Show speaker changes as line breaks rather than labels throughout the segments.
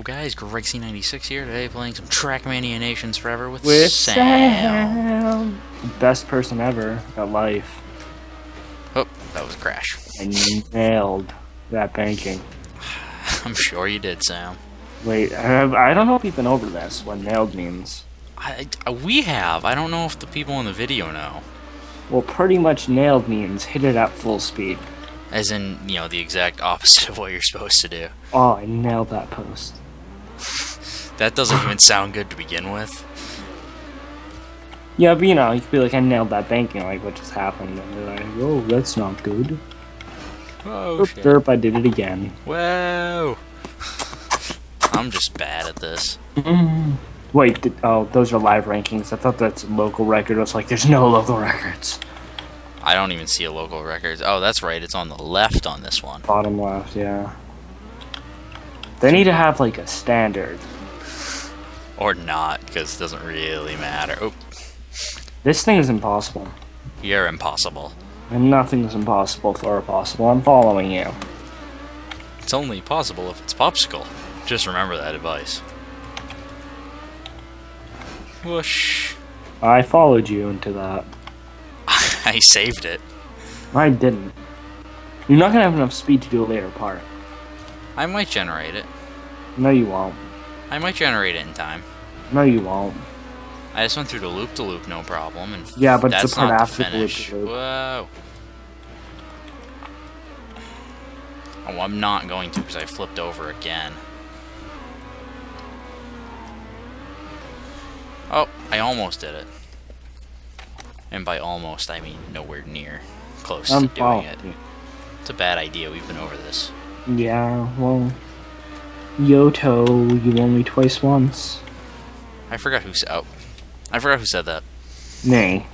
Hello guys, GregC96 here today playing some Trackmania Nations Forever with,
With
Sam.
Sam. Best person ever at life.
Oh, that was a crash.
I nailed that banking.
I'm sure you did, Sam.
Wait, I, don't know if you've been over this, what nailed means.
I, I- uh, we have. I don't know if the people in the video know.
Well, pretty much nailed means hit it at full speed.
As in, you know, the exact opposite of what you're supposed to do.
Oh, I nailed that post.
That doesn't even sound good to begin with.
Yeah, but you know, you could be like, I nailed that banking, like what just happened. And they're like, oh, that's not good.
Oh,
Derp,
shit.
derp, I did it again.
Whoa. I'm just bad at this. Mm-hmm.
Wait, th- oh, those are live rankings. I thought that's local record. I was like, there's no local records.
I don't even see a local records. Oh, that's right. It's on the left on this one.
Bottom left, yeah. They need to have like a standard.
Or not, because it doesn't really matter. Oh,
This thing is impossible.
you're impossible.
And nothing is impossible for a possible. I'm following you.
It's only possible if it's popsicle. Just remember that advice. Whoosh.
I followed you into that.
I saved it.
I didn't. You're not gonna have enough speed to do a later part.
I might generate it.
No, you won't.
I might generate it in time.
No, you won't.
I just went through the loop to loop, no problem. And
Yeah, but it's
that's
the part
not
after
the
the
finish.
loop-de-loop.
Whoa. Oh, I'm not going to because I flipped over again. Oh, I almost did it. And by almost, I mean nowhere near close
I'm
to doing it.
you.
It's a bad idea. We've been over this.
Yeah, well. Yoto, you only twice once.
I forgot who said. Oh, I forgot who said that.
Nay.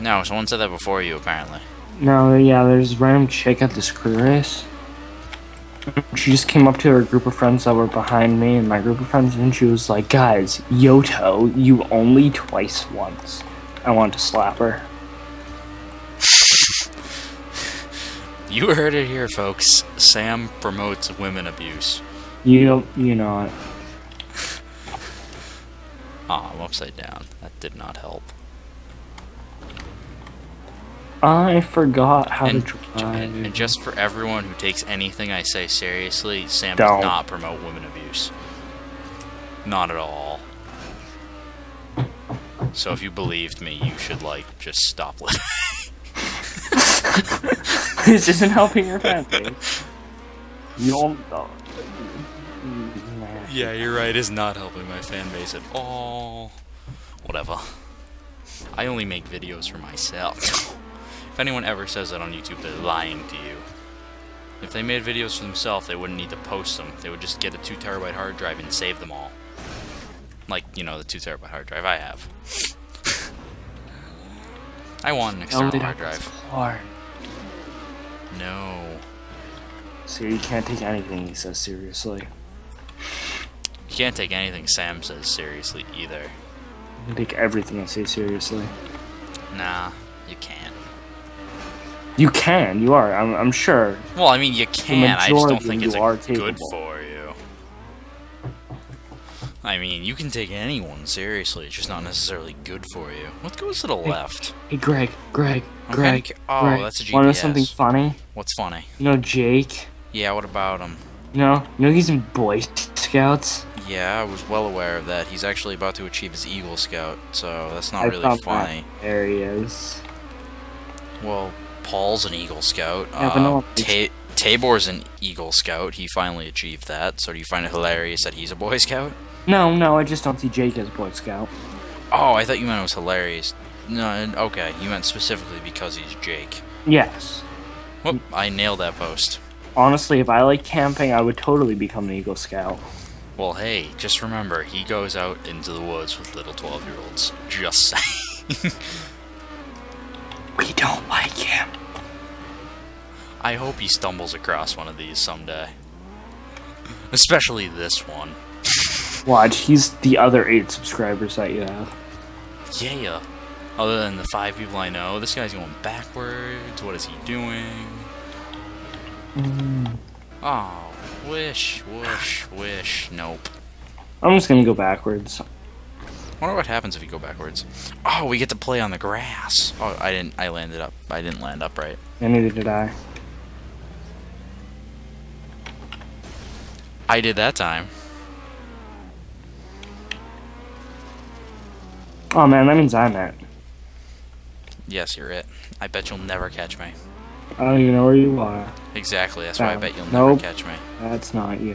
No, someone said that before you, apparently.
No, yeah, there's a random chick at this crew race. She just came up to her group of friends that were behind me and my group of friends, and she was like, Guys, Yoto, you only twice once. I want to slap her.
You heard it here, folks. Sam promotes women abuse.
You, you know it.
Ah, I'm upside down. That did not help.
I forgot how
And,
to
and,
drive.
and just for everyone who takes anything I say seriously, Sam
Don't.
does not promote women abuse. Not at all. So if you believed me, you should like just stop listening.
this isn't helping your family. You don't. Oh.
yeah, you're right. It's not helping my fan base at all. Whatever. I only make videos for myself. if anyone ever says that on YouTube, they're lying to you. If they made videos for themselves, they wouldn't need to post them. They would just get a 2 terabyte hard drive and save them all. Like, you know, the 2 terabyte hard drive I have. I want an external hard drive.
hard.
No.
So you can't take anything he says seriously.
You can't take anything Sam says seriously either.
You can take everything I say seriously.
Nah, you can't.
You can. You are. I'm. I'm sure.
Well, I mean, you can. I just don't think it's a good for you. I mean, you can take anyone seriously. It's just not necessarily good for you. What goes to the left?
Hey, Greg. Greg.
I'm
Greg.
kinda oh,
Greg.
that's a GPS.
Wanna know something funny?
What's funny?
You know Jake.
Yeah, what about him?
You know. You know he's in Boy Scouts.
Yeah, I was well aware of that. He's actually about to achieve his Eagle Scout, so that's not
I
really funny.
There he is.
Well, Paul's an Eagle Scout.
Yeah, no
uh, Ta- Tabor's an Eagle Scout. He finally achieved that. So do you find it hilarious that he's a Boy Scout?
No, no. I just don't see Jake as a Boy Scout.
Oh, I thought you meant it was hilarious. No, okay, you meant specifically because he's Jake.
Yes.
Whoop, I nailed that post.
Honestly, if I like camping, I would totally become an Eagle Scout.
Well, hey, just remember, he goes out into the woods with little 12 year olds. Just saying.
We don't like him.
I hope he stumbles across one of these someday. Especially this one.
Watch, he's the other eight subscribers that you have.
Yeah. Other than the five people I know, this guy's going backwards. What is he doing? Oh, wish, wish, wish. Nope.
I'm just gonna go backwards.
wonder what happens if you go backwards. Oh, we get to play on the grass. Oh, I didn't. I landed up. I didn't land upright.
And neither did I.
I did that time.
Oh man, that means I'm it.
Yes, you're it. I bet you'll never catch me.
I don't even know where you are.
Exactly. That's why I bet you'll
nope.
never catch me
That's not you.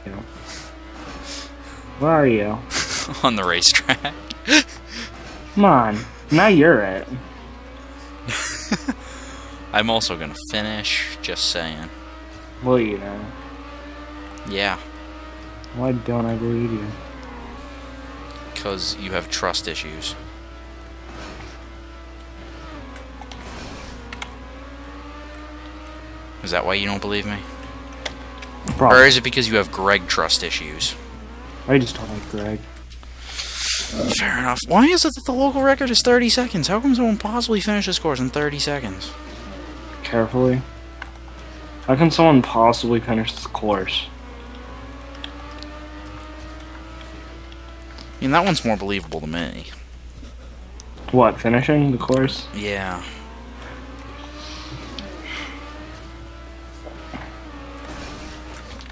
Where are you?
on the racetrack.
Come on. Now you're it.
I'm also gonna finish. Just saying.
Will you know?
Yeah,
Why don't I believe you?
because you have trust issues. Is that why you don't believe me?
Probably.
Or is it because you have Greg trust issues?
I just don't like Greg.
Fair enough. Why is it that the local record is 30 seconds? How come someone possibly finish finishes course in 30 seconds?
Carefully. How can someone possibly finish this course?
I mean, that one's more believable to me.
What, finishing the course?
Yeah.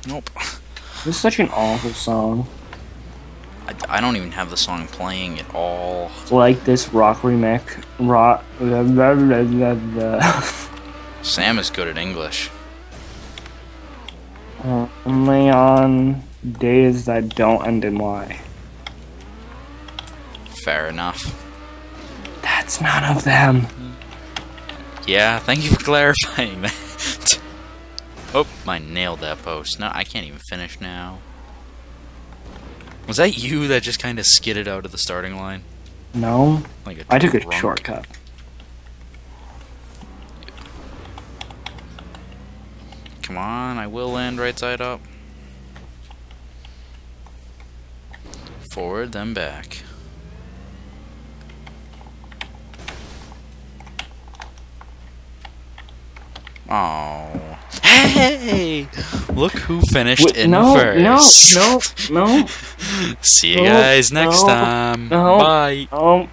Nope.
This is such an awful song.
I, I don't even have the song playing at all.
It's like this rock remix. Rock. Blah, blah, blah, blah, blah.
Sam is good at English.
Only on days that don't end in Y.
Fair enough.
That's none of them.
Yeah, thank you for clarifying that. oh, I nailed that post. No, I can't even finish now. Was that you that just kind of skidded out of the starting line?
No,
Like
I took a
drunk?
shortcut.
Come on, I will land right side up. Forward, then back. Oh. Hey! Look who finished
Wait,
in
no,
first.
no, no, no,
See you
No,
guys next
no,
time.
no.
Bye.
no.